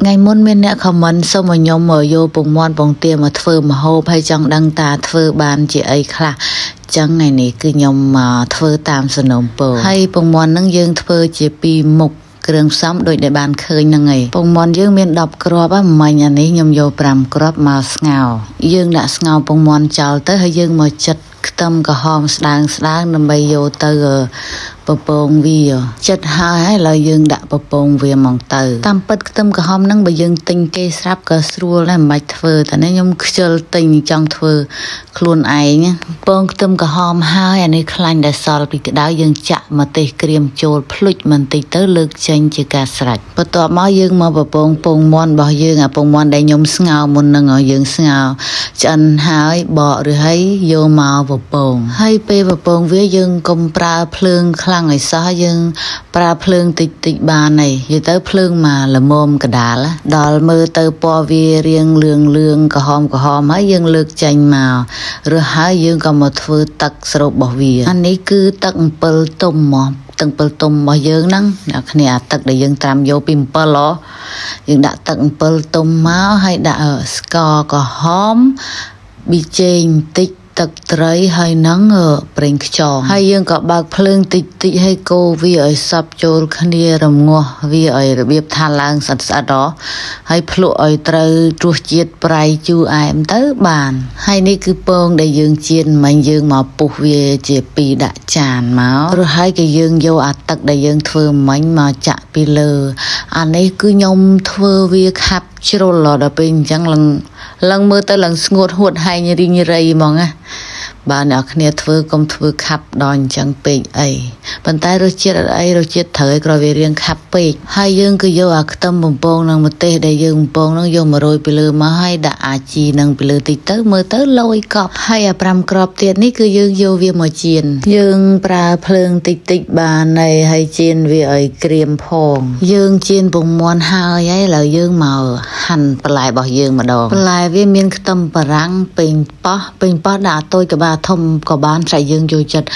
ថ្ងៃមុនមានអ្នកខមមិនសុំឲ្យខ្ញុំមកយកពងមាន់ពងទាមកធ្វើម្ហូបហើយចង់ដឹងតាធ្វើបានជាអីខ្លះចឹងថ្ងៃនេះគឺខ្ញុំមកធ្វើតាមសំណូមពរហើយពងមាន់ហ្នឹងយើងធ្វើជាពីរមុខគ្រឿងផ្សំដូចដែលបានឃើញហ្នឹងឯងពងមាន់យើងមាន10គ្រាប់ហ្នឹងមិញអានេះខ្ញុំយក5គ្រាប់មកស្ងោរយើងដាក់ស្ងោរពងមាន់ចោលទៅហើយយើងមកចិត ខ្ទឹមក្រហមស្ដើងស្ដើងដើម្បីយកទៅពពងវាចិត្តហើយហើយឥឡូវយើងដាក់ពពងវាមកទៅតាមពិតខ្ទឹមក្រហមហ្នឹងបើយើងទិញគេស្រាប់ក៏ស្រួលដែរមិនបាច់ធ្វើតែនេះខ្ញុំខ្ជិលទិញចង់ធ្វើខ្លួនឯងពងខ្ទឹមក្រហមហើយអានេះខ្លាញ់ដែលសល់ពីក្តៅយើងចាក់ម្ទេសក្រៀមចូលភ្លុចបន្តិចទៅលើកចេញជាការស្រេចបន្ទាប់មកយើងមកពពងពងមាន់របស់យើងអាពងមាន់ដែលខ្ញុំស្ងោរមុននឹងយើងស្ងោរឆ្អិនហើយបកឬហើយយកមកពពងហើយពេលពពងវាយើងកុំប្រើភ្លើងខ្លាំងឲ្យសោះយើង ប្រើភ្លើងតិចតិចបានហើយនិយាយទៅភ្លើងមកល្មមកដាលដល់មើលទៅពណ៌វារៀងលឿងលឿងក្រហមក្រហមហើយយើងលើកចេញមកឬហើយយើងក៏មកធ្វើទឹកស្រូបរបស់វាអានេះគឺទឹកអំពិលទុំមកទឹកអំពិលទុំរបស់យើងហ្នឹងអ្នកគ្នាអាទឹកដែលយើងត្រាំយកពីអំពិលហ៎យើងដាក់ទឹកអំពិលទុំមកហើយដាក់ស្ករក្រហមប៊ីចេងបន្តិច ទឹកត្រីហើយនឹងប្រេងខ្យងហើយយើងក៏បើកភ្លើងតិចតិចហើយកូរវាឲ្យសប់ចូលគ្នារងាស់វាឲ្យរបៀបថាឡើងស្អិតស្អិតហ៎ហើយភ្លក់ឲ្យត្រូវរសជាតិប្រៃជូរអែមទៅបានហើយនេះគឺពងដែលយើងចៀនមិញយើងមកពុះវាជាពីរដាក់ចានមកឬហើយក៏យើងយកអាទឹកដែលយើងធ្វើមិញមកចាក់ពីលើអានេះគឺខ្ញុំធ្វើវាខាប់ជ្រុលដល់ពេលអញ្ចឹងឡើង ឡើងមើលទៅឡើងស្ងួតហួតហែងរីងរៃហ្មងណា បើអ្នកគ្នាធ្វើកុំធ្វើខាប់ដល់អញ្ចឹងពេកអីប៉ុន្តែរសជាតិអត់អីរសជាតិត្រូវឲ្យក្រវារៀងខាប់ពេកហើយយើងគឺយកអាខ្ទឹមបំពងនិងម្ទេសដែលយើងបំពងនោះយកមករោយពីលើមកហើយដាក់អាជីនឹងពីលើតិចទៅមើលទៅលយកប់ហើយអា5គ្រាប់ទៀតនេះគឺយើងយកវាមកចៀនយើងប្រើភ្លើងតិចតិចបានហើយហើយចៀនវាឲ្យក្រៀមផង យើងចៀនពងមាន់ហើយហើយឥឡូវយើងមកហាន់បន្លែរបស់យើងម្ដងបន្លែវាមានខ្ទឹមបារាំងពេញប៉ោះពេញប៉ោះដាក់តូចក្បាលធំក៏បានតែយើងចូលចិត្ត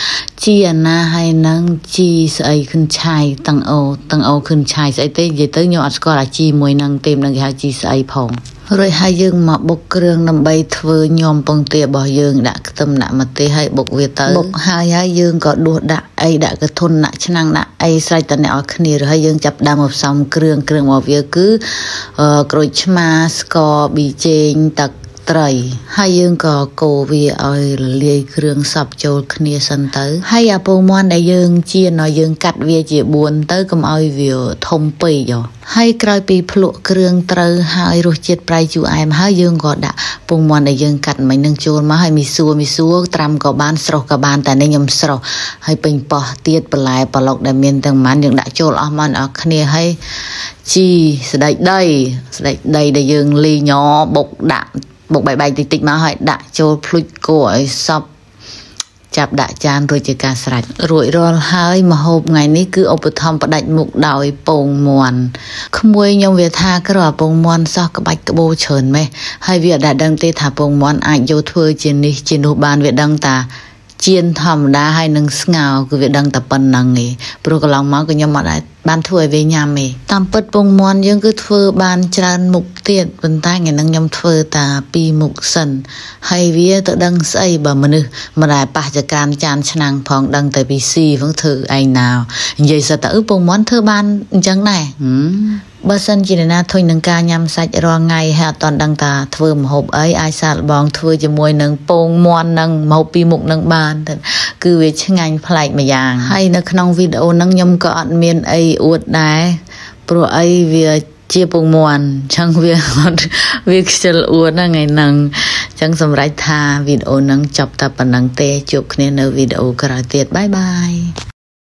ជីអាណាហើយនឹងជីស្អីខឹនឆាយតាំងអូតាំងអូខឹនឆាយស្អីទេនិយាយទៅខ្ញុំអត់ស្គាល់អាជីមួយនឹងទេនឹងគេហៅជីស្អីផងរួចហើយយើងមកបុកគ្រឿងដើម្បីធ្វើញោមពងទារបស់យើងដាក់ខ្ទឹមដាក់ម្ទេសហើយបុកវាទៅបុកហើយហើយយើងក៏ដួសដាក់អីដាក់កធុនដាក់ឆ្នាំងដាក់អីស្រេចតអ្នកឲ្យគ្នារួចហើយយើងចាប់ដើមមកផ្សំគ្រឿងគ្រឿងរបស់វាគឺក្រូចឆ្មាស្ករប៊ីចេងទឹក ត្រីហើយយើងក៏កូរវាឲ្យរលាយគ្រឿងសពចូលគ្នាសិនទៅហើយអាពងមាន់ដែលយើងចៀនឲ្យយើងកាត់វាជា4ទៅកុំឲ្យវាធំពេកហើយក្រោយពីភ្លក់គ្រឿងត្រូវហើយរសជាតិប្រៃជូរអែមហើយយើងក៏ដាក់ពងមាន់ដែលយើងកាត់មិញនឹងចូលមកហើយមីសួរមីសួរត្រាំក៏បានស្រស់ក៏បានតែនេះខ្ញុំស្រស់ហើយពេញប៉ោះទៀតបន្លែប្លុកដែលមានទាំងម៉ានយើងដាក់ចូលអស់មកអស់គ្នាហើយជីស្ដេចដីស្ដេចដីដែលយើងលីញបុកដាក់ បុកបែកបែកតិចតិចមកហើយដាក់ចូលភ្លុចគោឲ្យសពចាប់ដាក់ចានរួចជាការស្រេចរួចរាល់ហើយមហូបថ្ងៃនេះគឺឧបត្ថម្ភផ្ដាច់មុខដោយពងមាន់ក្មួយខ្ញុំវាថាក្រៅពងមាន់សោះក្បាច់ក្បូរច្រើនម៉េះហើយវាអត់ដឹងទេថាពងមាន់អាចយកធ្វើជានេះជានោះបានវាដឹងតាជៀនធម្មតាហើយនឹងស្ងោរគឺវាដឹងតែប៉ុណ្្នឹងឯងព្រោះកន្លងមកក៏ខ្ញុំអត់ដែរ បានធ្វើឲ្យវាញ៉ាំឯងតាមពិតពងមាន់យើងគឺធ្វើបានច្រើនមុខទៀតប៉ុន្តែថ្ងៃហ្នឹងខ្ញុំធ្វើតាពីរមុខសិនហើយវាទៅដឹងស្អីបើមនុស្សមិនដែលប៉ះចកានចានឆ្នាំងផងដឹងតែពីស៊ីផងធ្វើឯងណានិយាយសិតតែអឺពងមាន់ធ្វើបានអញ្ចឹងដែរ បើសិនជាអ្នកណាធុញនឹងការញ៉ាំសាច់រាល់ថ្ងៃហើយអត់តន់ដឹងថាធ្វើម្ហូបអីអាចសាកល្បងធ្វើជាមួយនឹងពងមាន់នឹងម្ហូបពីរមុខនឹងបានគឺវាឆ្ងាញ់ប្លែកម្យ៉ាងហើយនៅក្នុងវីដេអូហ្នឹងខ្ញុំក៏អត់មានអីអួតដែរព្រោះអីវាជាពងមាន់ចឹងវាអត់វាខ្ជិលអួតហ្នឹងថ្ងៃហ្នឹងចឹងសម្រេចថាវីដេអូហ្នឹងចប់តែប៉ុណ្្នឹងទេជួបគ្នានៅវីដេអូក្រោយទៀតបាយបាយ